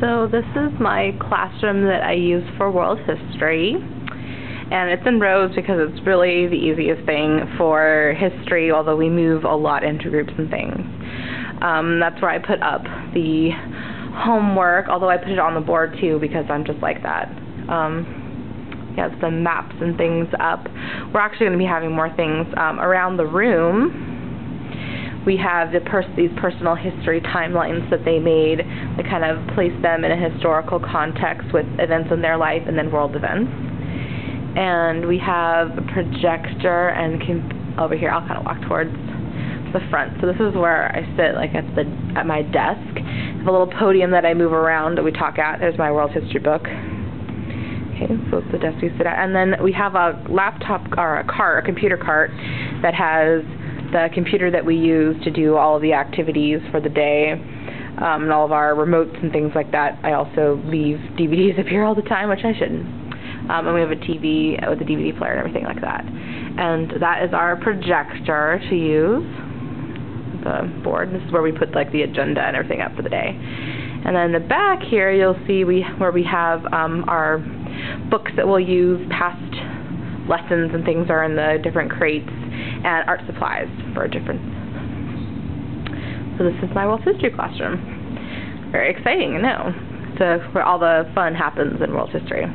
So this is my classroom that I use for world history. And it's in rows because it's really the easiest thing for history, although we move a lot into groups and things. Um, that's where I put up the homework, although I put it on the board too because I'm just like that. Um, yeah, some maps and things up. We're actually going to be having more things um, around the room we have the pers- these personal history timelines that they made that kind of place them in a historical context with events in their life and then world events. And we have a projector and over here. I'll kind of walk towards the front. So this is where I sit, like at the at my desk. I have a little podium that I move around that we talk at. There's my world history book. Okay, so it's the desk we sit at. And then we have a laptop or a cart, a computer cart that has the computer that we use to do all of the activities for the day um, and all of our remotes and things like that. I also leave DVDs up here all the time, which I shouldn't. Um, and we have a TV with a DVD player and everything like that. And that is our projector to use, the board. This is where we put like the agenda and everything up for the day. And then the back here, you'll see we where we have um, our books that we'll use, past lessons and things are in the different crates and art supplies for different. So this is my world history classroom. Very exciting, I know. So where all the fun happens in world history.